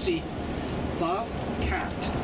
see Bobcat.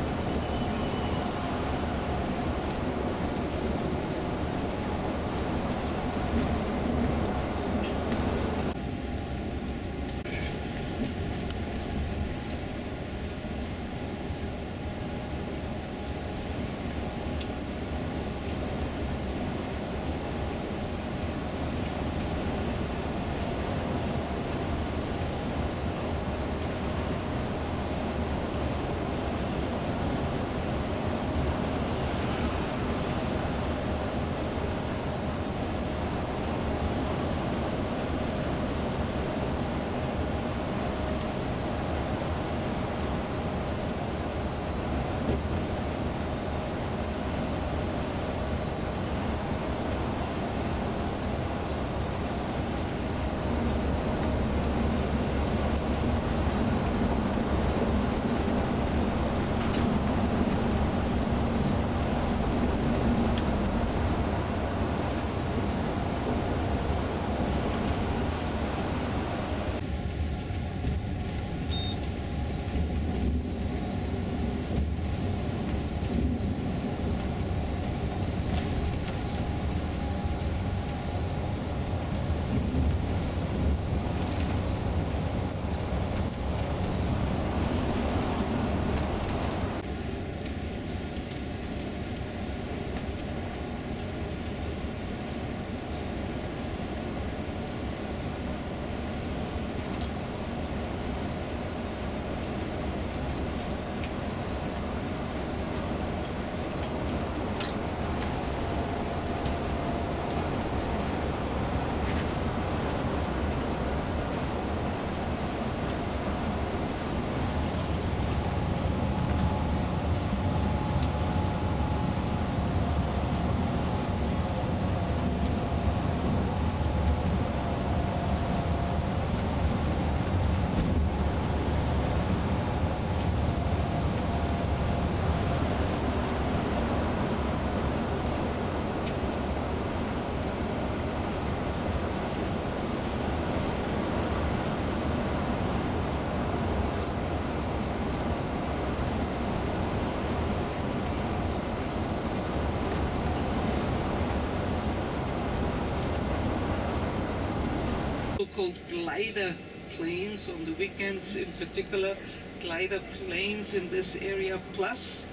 So-called glider planes on the weekends in particular, glider planes in this area, plus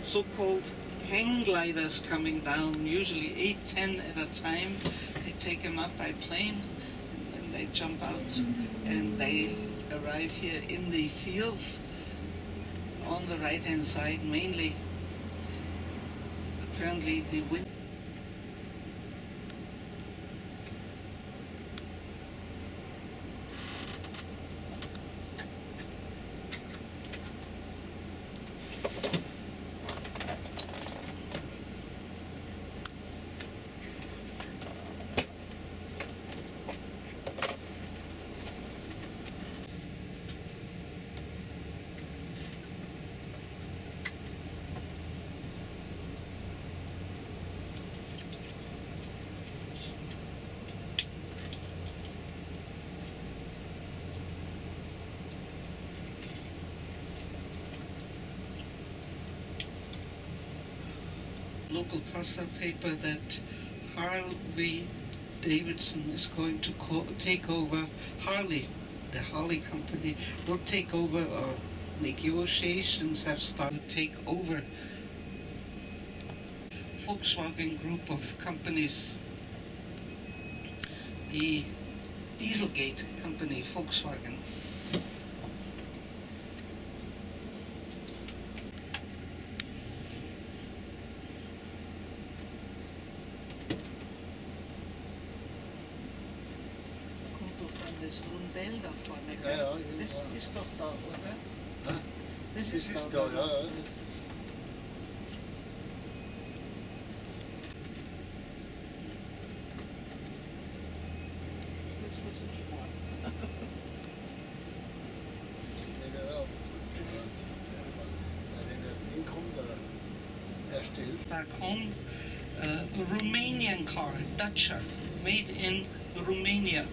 so-called hang gliders coming down, usually 8, 10 at a time. They take them up by plane and then they jump out and they arrive here in the fields on the right hand side mainly. Apparently the wind local Passau paper that Harley Davidson is going to take over Harley, the Harley company will take over or negotiations have started to take over Volkswagen group of companies. The Dieselgate company, Volkswagen. Wenn das Ding kommt, der, der stellt. back home, uh, a Romanian car, Dacia, made in Romania.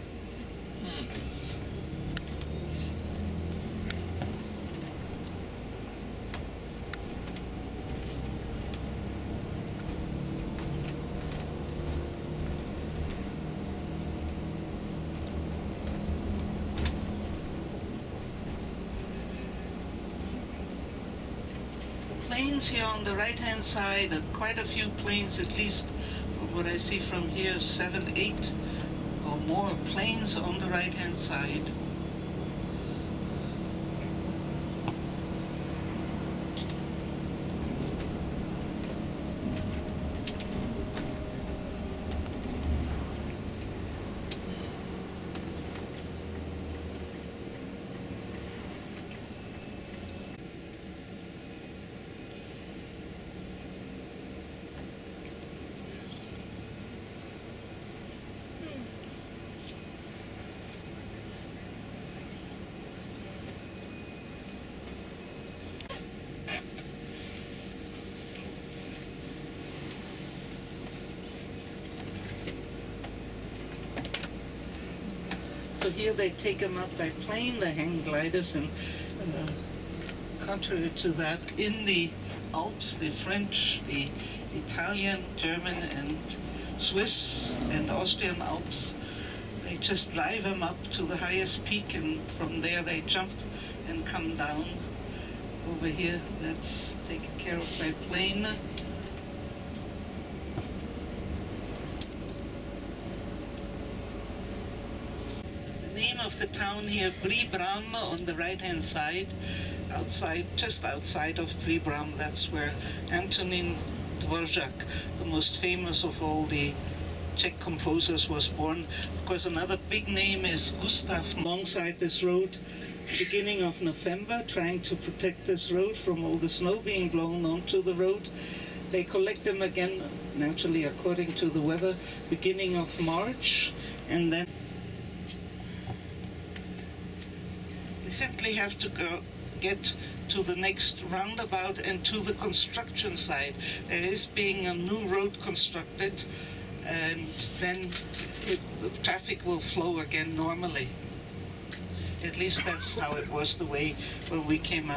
planes here on the right hand side, uh, quite a few planes at least what I see from here, seven, eight or more planes on the right hand side. Here they take them up by plane, the hang gliders, and uh, contrary to that, in the Alps, the French, the Italian, German, and Swiss and Austrian Alps, they just drive them up to the highest peak, and from there they jump and come down. Over here, that's taken care of by plane. The name of the town here, Pribram, on the right hand side, outside, just outside of Pribram, that's where Antonin Dvorak, the most famous of all the Czech composers, was born. Of course, another big name is Gustav alongside this road. Beginning of November, trying to protect this road from all the snow being blown onto the road. They collect them again, naturally according to the weather, beginning of March, and then We simply have to go get to the next roundabout and to the construction site. There is being a new road constructed, and then it, the traffic will flow again normally. At least that's how it was the way when we came up.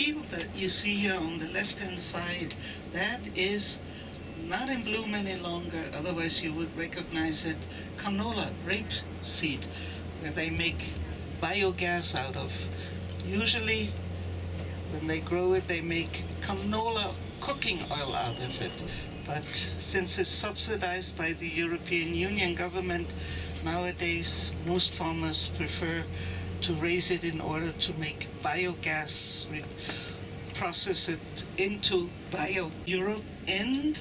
field that you see here on the left-hand side, that is not in bloom any longer, otherwise you would recognize it, canola, rapeseed, where they make biogas out of. Usually, when they grow it, they make canola cooking oil out of it. But since it's subsidized by the European Union government, nowadays most farmers prefer to raise it in order to make biogas, process it into bio Europe and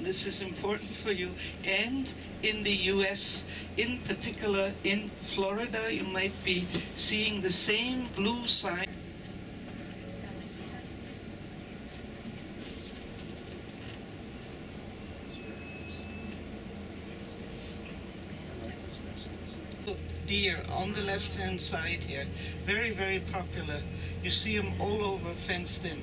this is important for you. And in the US in particular in Florida you might be seeing the same blue sign deer on the left hand side here. Very, very popular. You see them all over fenced in.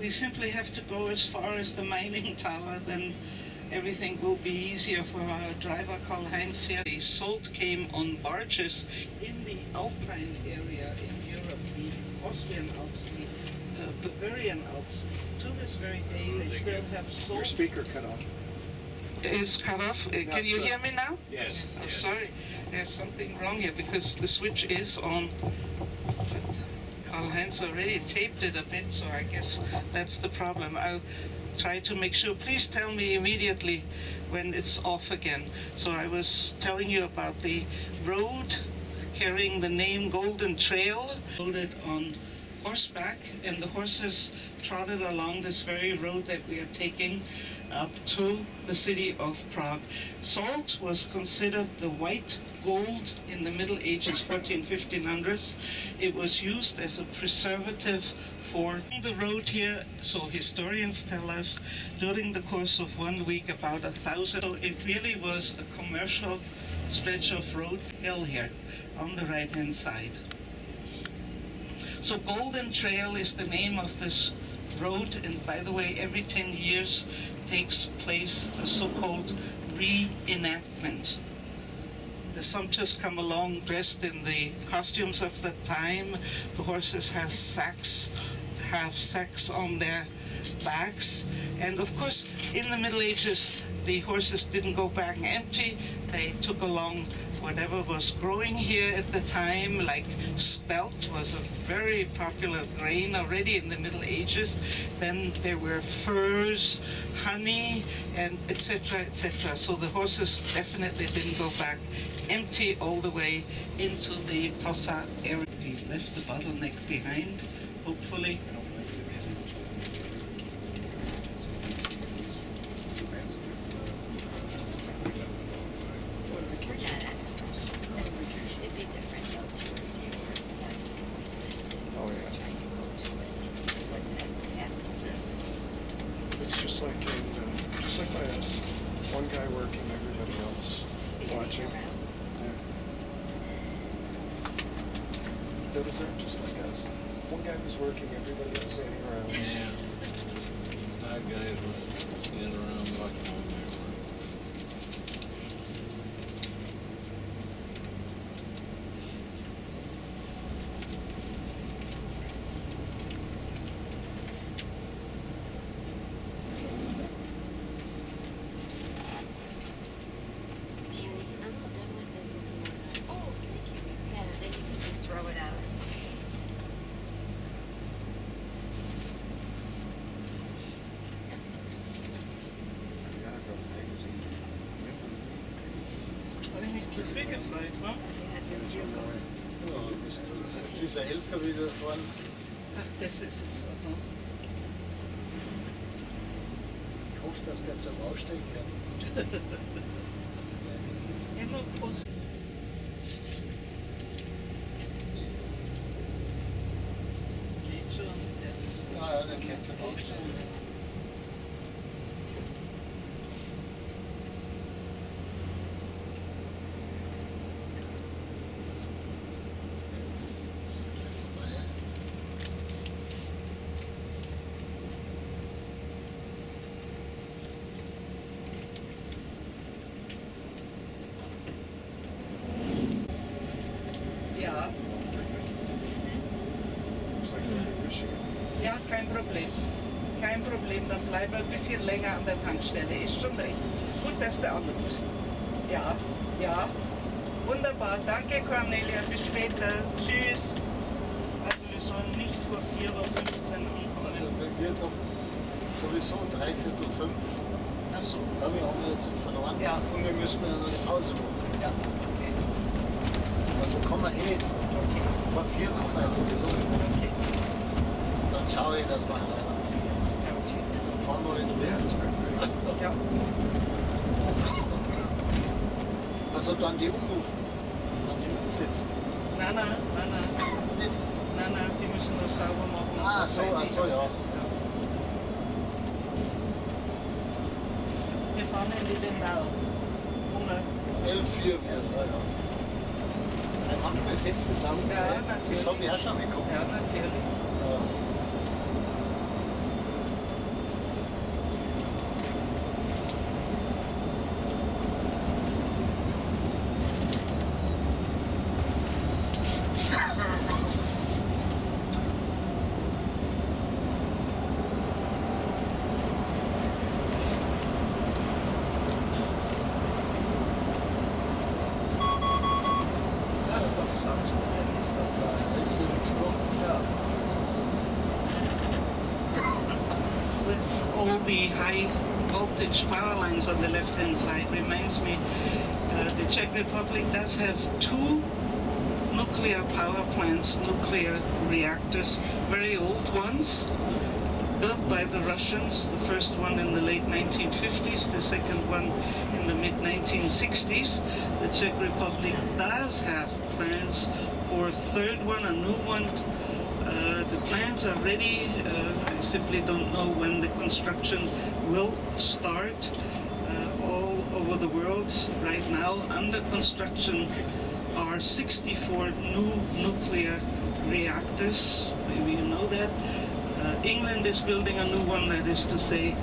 We simply have to go as far as the mining tower, then everything will be easier for our driver Karl Heinz here. The salt came on barges in the Alpine area in Europe, the Austrian Alps, the uh, Bavarian Alps. To this very day, they still have salt. Your speaker cut off. Is cut off. Uh, Can you hear me now? Yes. Oh, sorry, there's something wrong here because the switch is on. But Karl Heinz already taped it a bit, so I guess that's the problem. I'll try to make sure. Please tell me immediately when it's off again. So I was telling you about the road carrying the name Golden Trail, loaded on horseback, and the horses trotted along this very road that we are taking up to the city of Prague. Salt was considered the white gold in the Middle Ages, 14, 1500s. It was used as a preservative for the road here. So historians tell us during the course of one week about a thousand. So it really was a commercial stretch of road hill here on the right hand side. So Golden Trail is the name of this road, and by the way, every 10 years takes place a so-called reenactment. The sumpters come along dressed in the costumes of the time. The horses have sacks, have sacks on their backs, and of course, in the Middle Ages, the horses didn't go back empty. They took along whatever was growing here at the time, like spelt was a very popular grain already in the Middle Ages. Then there were furs, honey, and etc. etc. So the horses definitely didn't go back empty all the way into the Passau area. We left the bottleneck behind, hopefully. It'd be different though too if you were like Oh, yeah. trying to go to it like as a passenger. It's just like in, uh, just like by us. One guy working, everybody else Standing watching. around. That was that, just like us. One guy was working, everybody else standing around. Yeah. Five guys went standing around watching all zu früh gefreut, wa? Yeah, didn't you go? Ja, ist, ein LKW gefahren. Ach, das ist es. Aha. Ich hoffe, dass der zum Aussteigen wird. Dass der gleich weg ist. Immer positiv. Geht schon. Ja. Ja, ja, dann kannst du aussteigen. Problem, dann bleiben wir ein bisschen länger an der Tankstelle. Ist schon recht. Gut, dass du anrufst. Ja, ja. Wunderbar. Danke, Cornelia. Bis später. Tschüss. Also wir sollen nicht vor 4.15 Uhr Also ankommen. mir ist es sowieso dreiviertel fünf. Ach so. Ja, wir haben jetzt verloren. Ja. Und wir müssen ja noch eine Pause machen. Ja, okay. Also kommen wir eh. Okay. Vor vier kommen wir sowieso okay. Dann schaue ich, dass wir Ja, okay. dann fahren wir in den great. Ja. Also dann die umrufen. Dann die umsetzen. Na, na, na, na. Nicht? Nein, nein, die müssen das sauber machen. Ah, so, ich so, ja. Wir fahren in die Lindau. Hunger. 11, 4 wird, ja, ja. Ein manchmal setzen zusammen. Ja, natürlich. Das habe ich auch schon mitgekommen. Ja, natürlich. High voltage power lines on the left hand side reminds me uh, the Czech Republic does have two nuclear power plants, nuclear reactors, very old ones, built by the Russians, the first one in the late 1950s, the second one in the mid 1960s. The Czech Republic does have plans for a third one, a new one. Uh, the plans are ready. Uh, I simply don't know when the construction will start. Uh, all over the world right now under construction are 64 new nuclear reactors. Maybe you know that. Uh, England is building a new one, that is to say,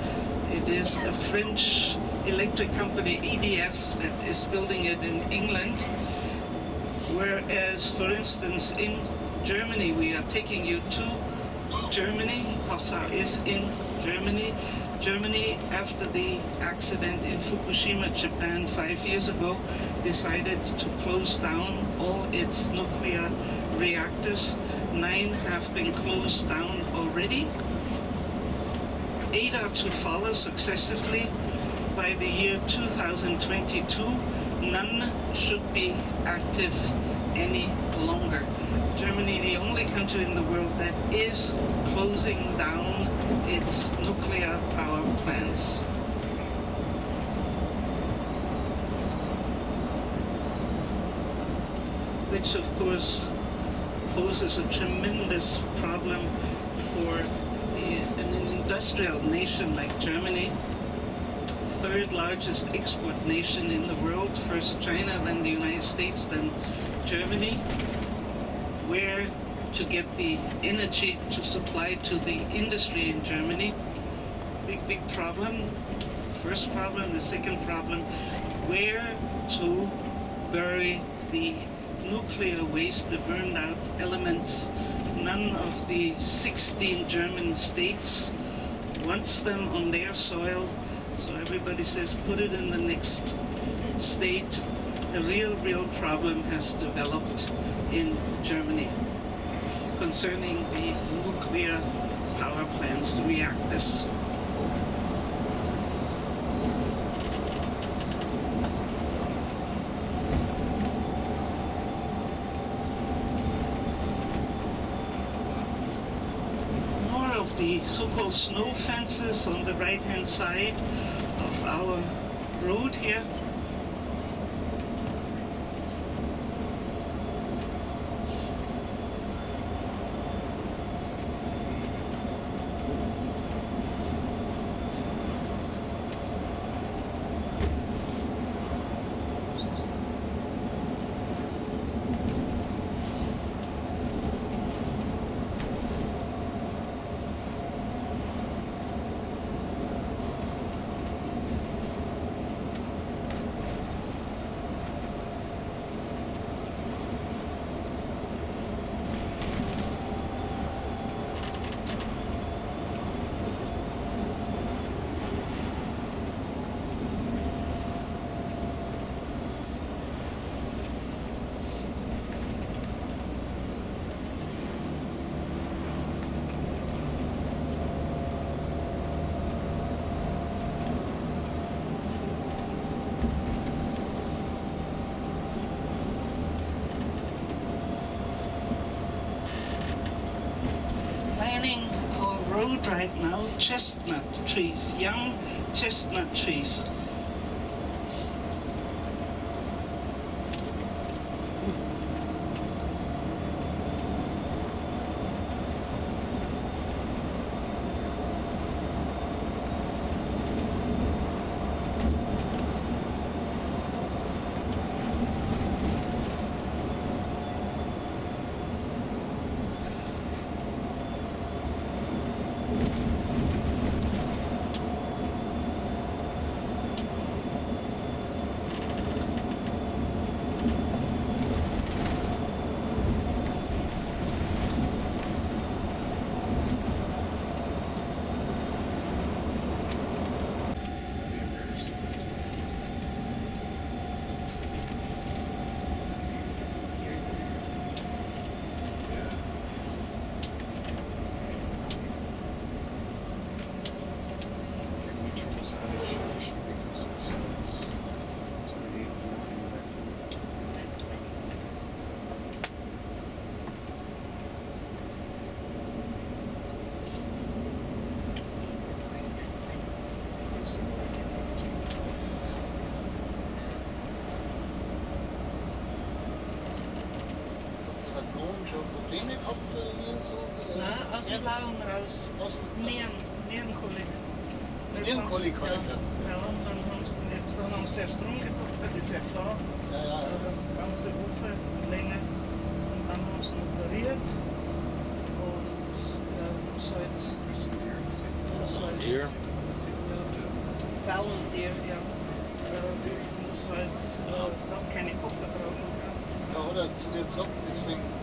it is a French electric company, EDF, that is building it in England. Whereas, for instance, in Germany, we are taking you to Germany. Passau is in Germany. Germany, after the accident in Fukushima, Japan, five years ago, decided to close down all its nuclear reactors. Nine have been closed down already. Eight are to follow successively by the year 2022. None should be active any longer. Germany, the only country in the world that is closing down its nuclear power plants. Which, of course, poses a tremendous problem for the, an industrial nation like Germany, third largest export nation in the world, first China, then the United States, then Germany, where to get the energy to supply to the industry in Germany. Big, big problem. First problem. The second problem, where to bury the nuclear waste, the burned out elements. None of the 16 German states wants them on their soil. So everybody says put it in the next state. A real, real problem has developed in Germany concerning the nuclear power plants, reactors. More of the so-called snow fences on the right-hand side of our road here. Lining our road right now, chestnut trees, young chestnut trees. Almroos. Melancholic. Melancholic har jag Ja, men dan jag tror de ser strunket upp i sig. Ja, ja, ja. Ganska uppe länge. Und dann haben sie operiert. Und muss seit... Missing deer. Ja. Äh, muss halt, äh, noch keine Koffer tragen. Ja, hat er deswegen